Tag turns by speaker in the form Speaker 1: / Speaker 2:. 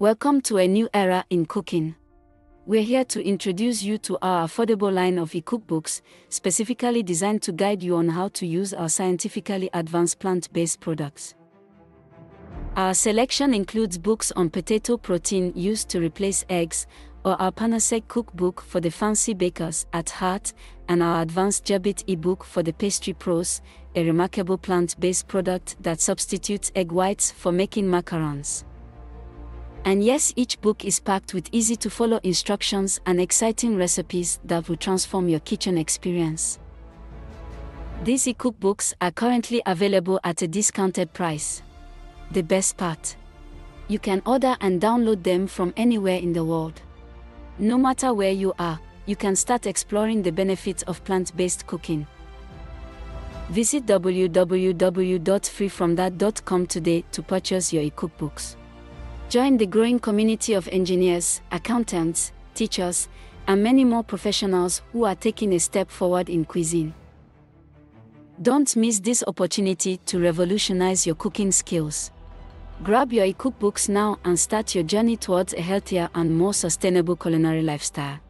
Speaker 1: Welcome to a new era in cooking. We're here to introduce you to our affordable line of e-cookbooks, specifically designed to guide you on how to use our scientifically advanced plant-based products. Our selection includes books on potato protein used to replace eggs, or our Panasec cookbook for the fancy bakers at heart, and our advanced Jabit ebook for the pastry pros, a remarkable plant-based product that substitutes egg whites for making macarons. And yes, each book is packed with easy to follow instructions and exciting recipes that will transform your kitchen experience. These cookbooks are currently available at a discounted price. The best part you can order and download them from anywhere in the world. No matter where you are, you can start exploring the benefits of plant based cooking. Visit www.freefromthat.com today to purchase your e cookbooks. Join the growing community of engineers, accountants, teachers, and many more professionals who are taking a step forward in cuisine. Don't miss this opportunity to revolutionize your cooking skills. Grab your cookbooks now and start your journey towards a healthier and more sustainable culinary lifestyle.